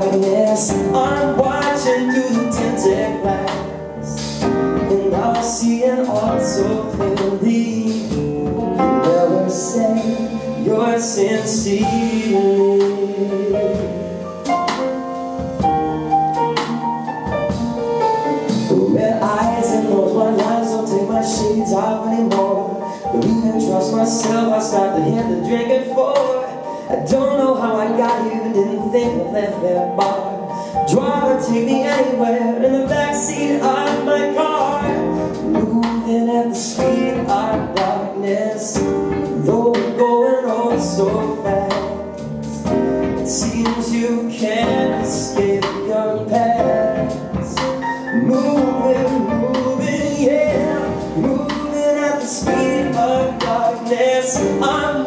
darkness I'm watching through the tinted glass And I see it all so clearly. You never say you're sincere. Red eyes and those white lines don't take my shades off anymore. Don't even trust myself, I start to hit the drinking for I don't know how I got here, didn't think I left that bar. Driver, take me anywhere in the backseat of my car. Moving at the speed of darkness Though we're going on so fast. It seems you can't escape your past. Moving, moving, yeah. Moving at the speed of darkness. I'm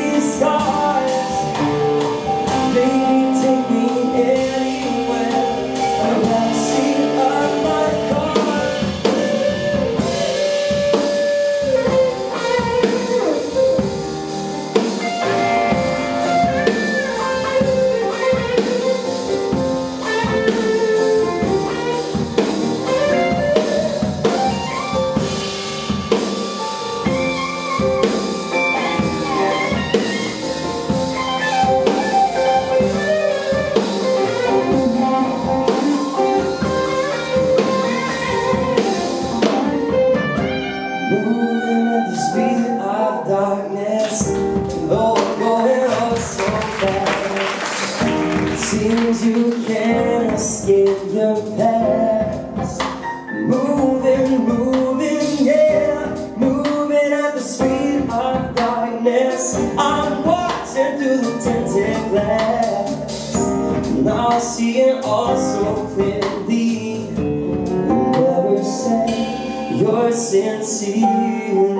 your past. Moving, moving, yeah. Moving at the speed of darkness. I'm watching through the tinted glass. Now I see it all so clearly. You never say you're sincerely